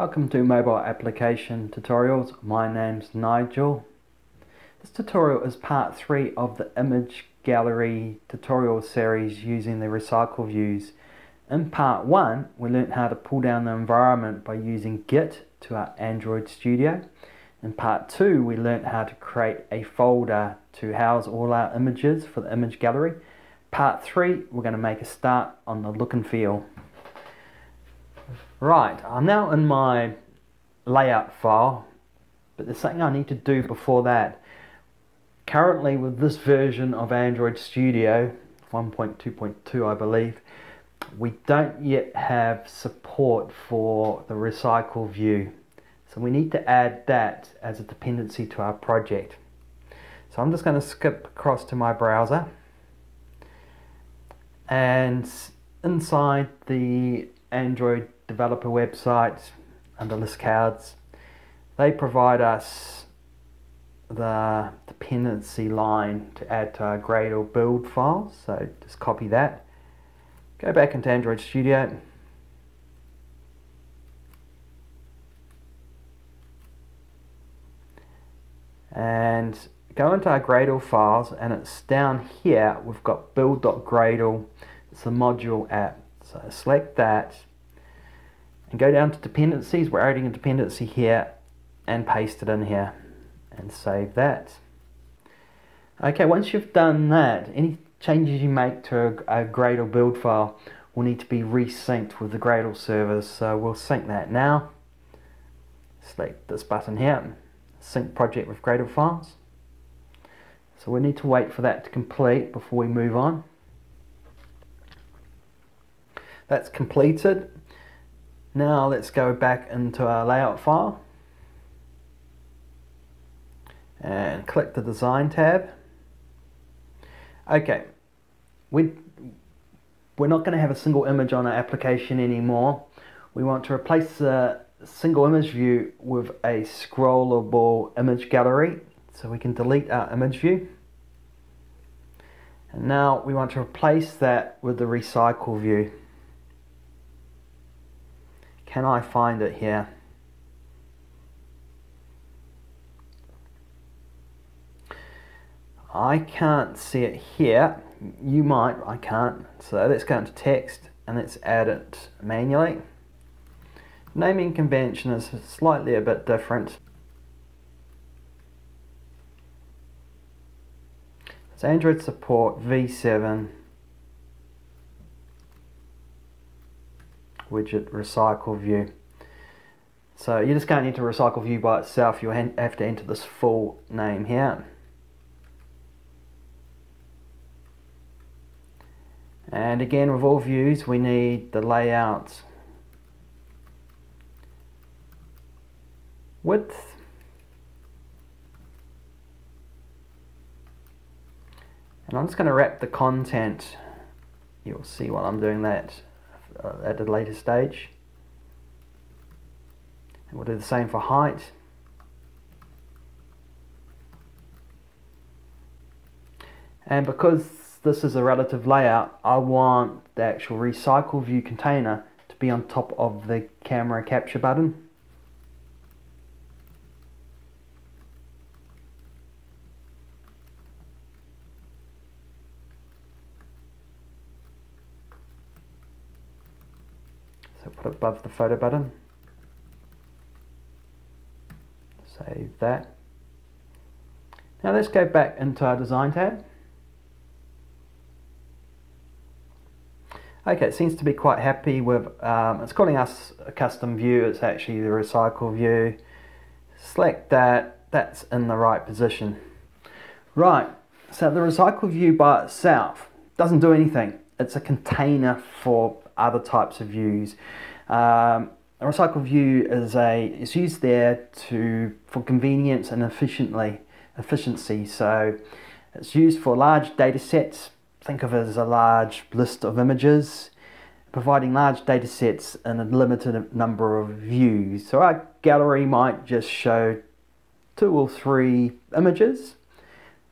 Welcome to Mobile Application Tutorials. My name's Nigel. This tutorial is part 3 of the image gallery tutorial series using the recycle views. In part 1 we learned how to pull down the environment by using Git to our Android Studio. In part 2 we learned how to create a folder to house all our images for the image gallery. Part 3 we're going to make a start on the look and feel. Right, I'm now in my layout file, but there's something I need to do before that. Currently with this version of Android Studio, 1.2.2 I believe, we don't yet have support for the recycle view. So we need to add that as a dependency to our project. So I'm just going to skip across to my browser and inside the Android developer website under list cards. They provide us the dependency line to add to our Gradle build file. So just copy that. Go back into Android Studio. And go into our Gradle files and it's down here we've got build.gradle. It's the module app. So select that and go down to dependencies. We're adding a dependency here and paste it in here and save that. Okay, once you've done that, any changes you make to a, a Gradle build file will need to be resynced with the Gradle servers. So we'll sync that now. Select this button here, sync project with Gradle files. So we need to wait for that to complete before we move on. That's completed. Now let's go back into our layout file and click the design tab. Okay, we, we're not going to have a single image on our application anymore. We want to replace the single image view with a scrollable image gallery so we can delete our image view. And now we want to replace that with the recycle view. Can I find it here? I can't see it here. You might, I can't. So let's go into text and let's add it manually. Naming convention is slightly a bit different. It's Android support V7 widget recycle view. So you're just going into recycle view by itself. You have to enter this full name here. And again with all views we need the layout width and I'm just going to wrap the content you'll see while I'm doing that Uh, at a later stage. And we'll do the same for height. And because this is a relative layout, I want the actual recycle view container to be on top of the camera capture button. So put it above the photo button. Save that. Now let's go back into our design tab. Okay, it seems to be quite happy with, um, it's calling us a custom view, it's actually the recycle view. Select that, that's in the right position. Right, so the recycle view by itself doesn't do anything. It's a container for other types of views. Um, a recycle view is a is used there to for convenience and efficiently efficiency. So it's used for large data sets. Think of it as a large list of images, providing large data sets in a limited number of views. So our gallery might just show two or three images,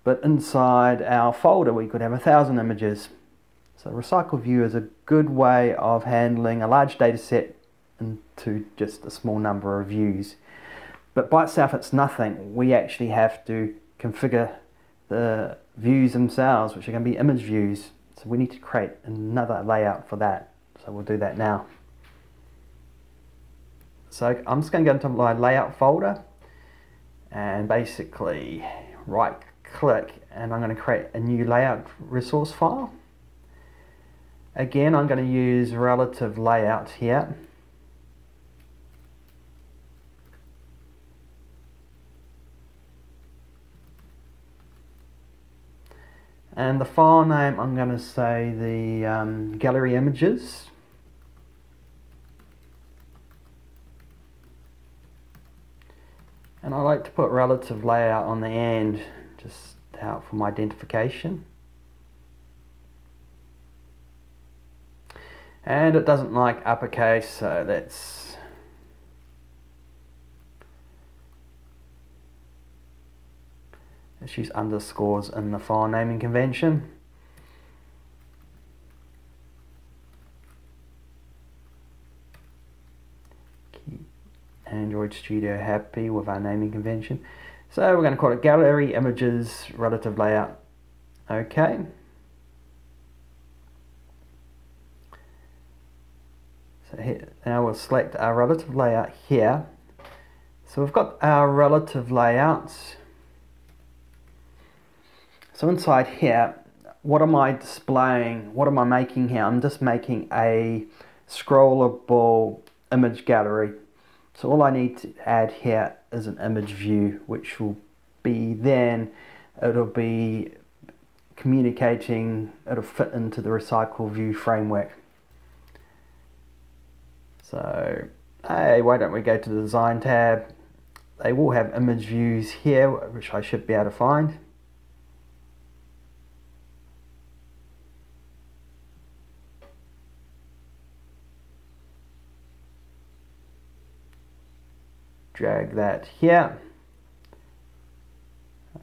but inside our folder we could have a thousand images. So recycle view is a good way of handling a large data set into just a small number of views. But by itself, it's nothing. We actually have to configure the views themselves, which are going to be image views. So we need to create another layout for that. So we'll do that now. So I'm just going to go into my layout folder and basically right click and I'm going to create a new layout resource file. Again, I'm going to use relative layout here. And the file name, I'm going to say the um, gallery images. And I like to put relative layout on the end, just help from identification. And it doesn't like uppercase, so let's use underscores in the file naming convention. Android Studio happy with our naming convention. So we're going to call it gallery images relative layout. Okay. So here, now we'll select our relative layout here. So we've got our relative layouts. So inside here, what am I displaying? What am I making here? I'm just making a scrollable image gallery. So all I need to add here is an image view, which will be then, it'll be communicating, it'll fit into the recycle view framework. So, hey, why don't we go to the design tab? They will have image views here, which I should be able to find. drag that here.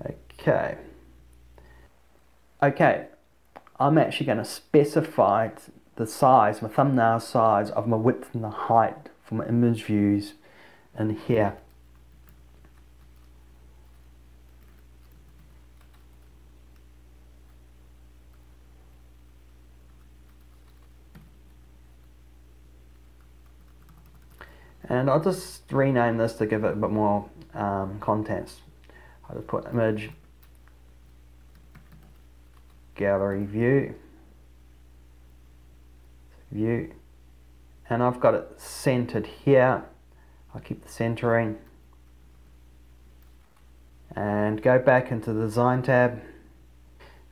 Okay. Okay, I'm actually going to specify the size, my thumbnail size of my width and the height for my image views in here. And I'll just rename this to give it a bit more um, contents. I'll just put image gallery view view. And I've got it centered here. I'll keep the centering. And go back into the design tab.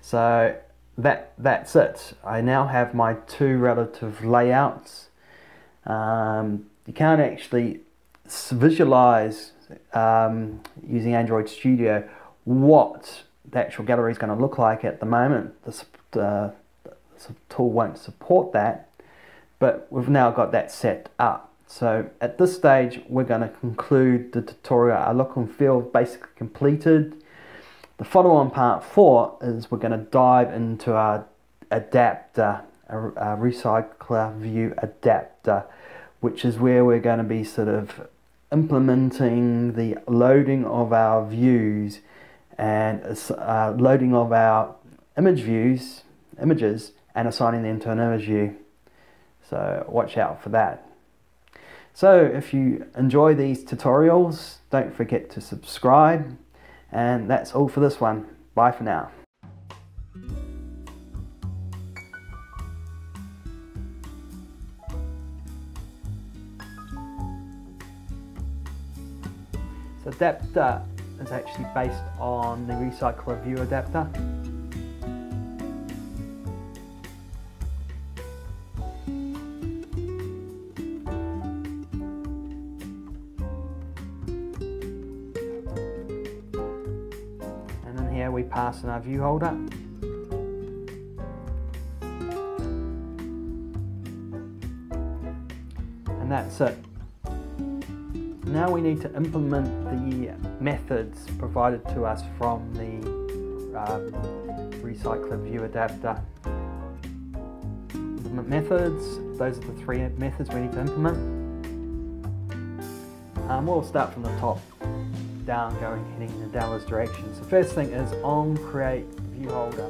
So that that's it. I now have my two relative layouts. Um, you can't actually visualize um, using Android Studio what the actual gallery is going to look like at the moment. The, uh, the tool won't support that, but we've now got that set up. So at this stage, we're going to conclude the tutorial. Our look and feel basically completed. The follow-on part four is we're going to dive into our adapter, a, recycler view adapter which is where we're going to be sort of implementing the loading of our views and uh, loading of our image views, images, and assigning them to an image view. So watch out for that. So if you enjoy these tutorials, don't forget to subscribe. And that's all for this one. Bye for now. So adapter is actually based on the Recycler View adapter. We pass in our view holder. And that's it. Now we need to implement the methods provided to us from the um, Recycler View adapter. Implement methods, those are the three methods we need to implement. Um, we'll start from the top down, going heading in the downwards direction. So first thing is on create view holder.